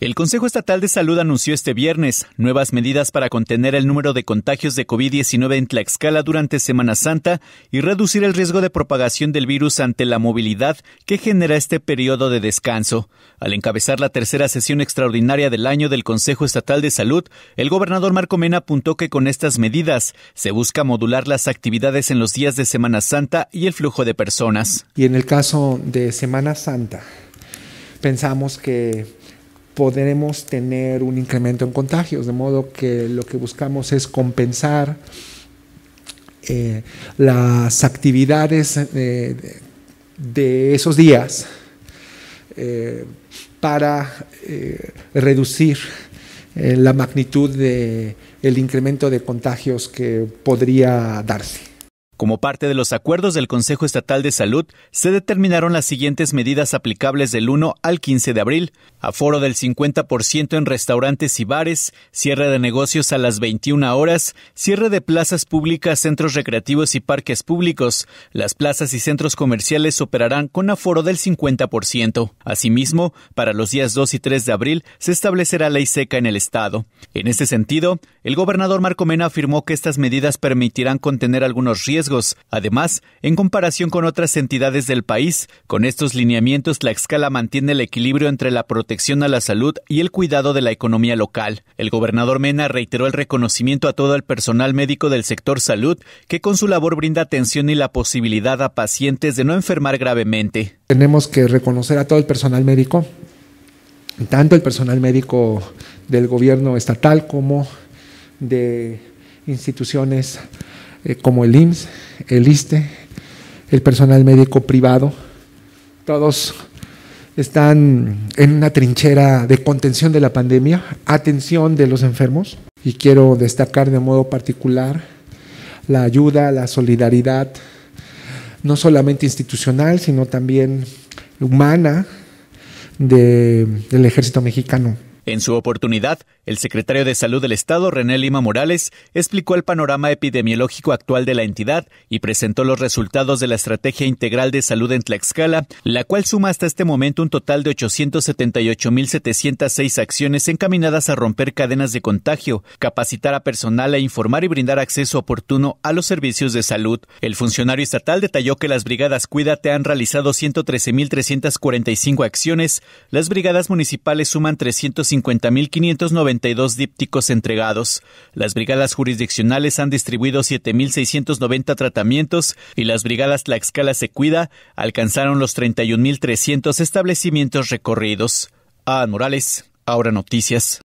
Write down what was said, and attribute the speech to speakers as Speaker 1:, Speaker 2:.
Speaker 1: El Consejo Estatal de Salud anunció este viernes nuevas medidas para contener el número de contagios de COVID-19 en Tlaxcala durante Semana Santa y reducir el riesgo de propagación del virus ante la movilidad que genera este periodo de descanso. Al encabezar la tercera sesión extraordinaria del año del Consejo Estatal de Salud, el gobernador Marco Mena apuntó que con estas medidas se busca modular las actividades en los días de Semana Santa y el flujo de personas.
Speaker 2: Y en el caso de Semana Santa, pensamos que podremos tener un incremento en contagios, de modo que lo que buscamos es compensar eh, las actividades de, esos días eh, para eh, reducir la magnitud del el incremento de contagios que podría darse.
Speaker 1: Como parte de los acuerdos del Consejo Estatal de Salud, se determinaron las siguientes medidas aplicables del 1 al 15 de abril. Aforo del 50% en restaurantes y bares, cierre de negocios a las 21 horas, cierre de plazas públicas, centros recreativos y parques públicos. Las plazas y centros comerciales operarán con aforo del 50%. Asimismo, para los días 2 y 3 de abril se establecerá ley seca en el Estado. En este sentido, el gobernador Marco Mena afirmó que estas medidas permitirán contener algunos riesgos Además, en comparación con otras entidades del país, con estos lineamientos Tlaxcala mantiene el equilibrio entre la protección a la salud y el cuidado de la economía local. El gobernador Mena reiteró el reconocimiento a todo el personal médico del sector salud que con su labor brinda atención y la posibilidad a pacientes de no enfermar gravemente.
Speaker 2: Tenemos que reconocer a todo el personal médico, tanto el personal médico del gobierno estatal como de instituciones eh, como el IMSS, el ISTE, el personal médico privado, todos están en una trinchera de contención de la pandemia, atención de los enfermos, y quiero destacar de modo particular la ayuda, la solidaridad, no solamente institucional, sino también humana del ejército mexicano.
Speaker 1: En su oportunidad, el secretario de Salud del Estado, René Lima Morales, explicó el panorama epidemiológico actual de la entidad y presentó los resultados de la Estrategia Integral de Salud en Tlaxcala, la cual suma hasta este momento un total de 878.706 acciones encaminadas a romper cadenas de contagio, capacitar a personal e informar y brindar acceso oportuno a los servicios de salud. El funcionario estatal detalló que las brigadas Cuídate han realizado 113.345 acciones, las brigadas municipales suman 350 50.592 dípticos entregados. Las brigadas jurisdiccionales han distribuido 7.690 tratamientos y las brigadas Tlaxcala se cuida alcanzaron los 31.300 establecimientos recorridos. A Morales, ahora noticias.